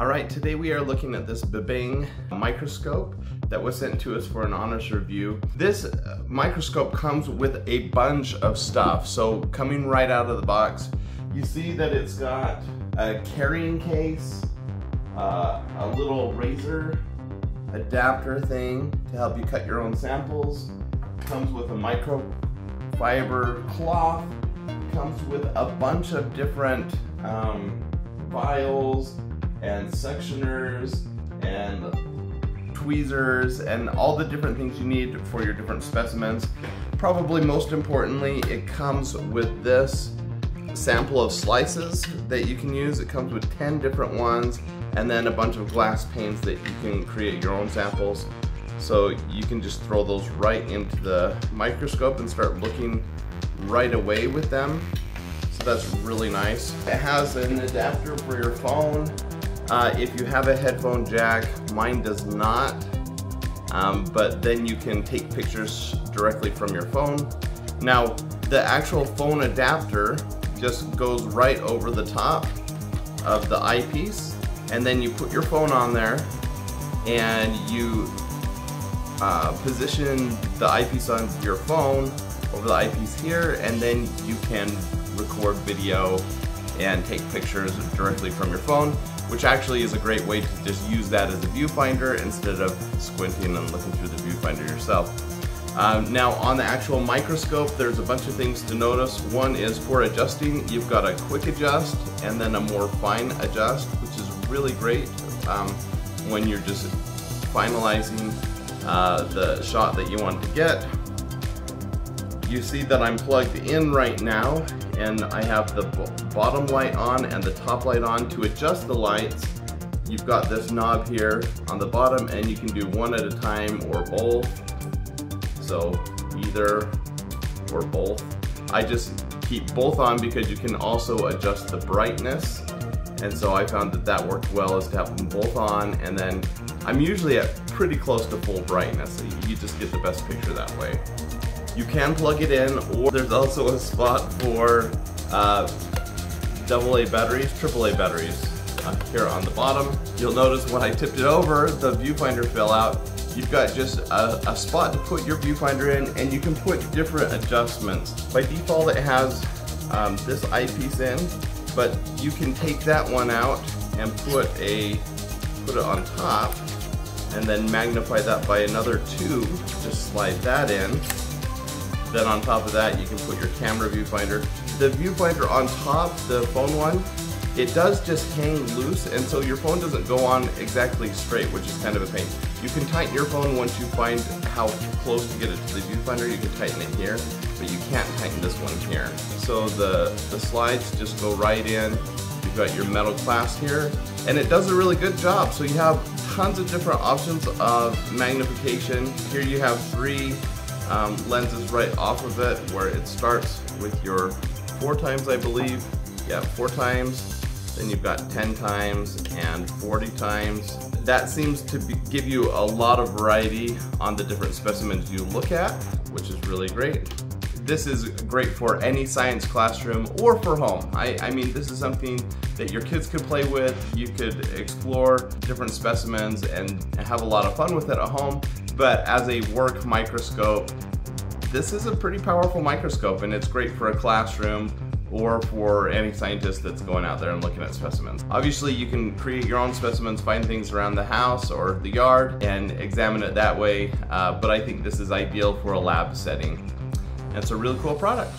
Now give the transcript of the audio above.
All right, today we are looking at this Bebang microscope that was sent to us for an honest review. This uh, microscope comes with a bunch of stuff. So coming right out of the box, you see that it's got a carrying case, uh, a little razor adapter thing to help you cut your own samples, comes with a microfiber cloth, comes with a bunch of different um, vials and sectioners and tweezers and all the different things you need for your different specimens. Probably most importantly, it comes with this sample of slices that you can use. It comes with 10 different ones and then a bunch of glass panes that you can create your own samples. So you can just throw those right into the microscope and start looking right away with them. So that's really nice. It has an adapter for your phone. Uh, if you have a headphone jack, mine does not. Um, but then you can take pictures directly from your phone. Now, the actual phone adapter just goes right over the top of the eyepiece and then you put your phone on there and you uh, position the eyepiece on your phone over the eyepiece here and then you can record video and take pictures directly from your phone which actually is a great way to just use that as a viewfinder instead of squinting and looking through the viewfinder yourself. Um, now on the actual microscope, there's a bunch of things to notice. One is for adjusting, you've got a quick adjust and then a more fine adjust, which is really great um, when you're just finalizing uh, the shot that you want to get. You see that I'm plugged in right now and I have the bottom light on and the top light on. To adjust the lights, you've got this knob here on the bottom and you can do one at a time or both so either or both. I just keep both on because you can also adjust the brightness and so I found that that worked well is to have them both on and then I'm usually at pretty close to full brightness so you just get the best picture that way. You can plug it in or there's also a spot for uh, AA batteries, AAA batteries uh, here on the bottom. You'll notice when I tipped it over the viewfinder fell out You've got just a, a, spot to put your viewfinder in and you can put different adjustments. By default it has um, this eyepiece in, but you can take that one out and put a put it on top and then magnify that by another two, just slide that in. Then on top of that you can put your camera viewfinder. The viewfinder on top, the phone one, it does just hang loose and so your phone doesn't go on exactly straight, which is kind of a pain. You can tighten your phone once you find how close to get it to the viewfinder, you can tighten it here, but you can't tighten this one here. So the, the slides just go right in, you've got your metal clasp here, and it does a really good job. So you have tons of different options of magnification. Here you have three um, lenses right off of it where it starts with your four times I believe, yeah, four times, then you've got 10 times and 40 times. That seems to be, give you a lot of variety on the different specimens you look at, which is really great. This is great for any science classroom or for home. I, I mean, this is something that your kids could play with. You could explore different specimens and have a lot of fun with it at home. But as a work microscope, this is a pretty powerful microscope and it's great for a classroom or for any scientist that's going out there and looking at specimens. Obviously you can create your own specimens, find things around the house or the yard and examine it that way, uh, but I think this is ideal for a lab setting. It's a really cool product.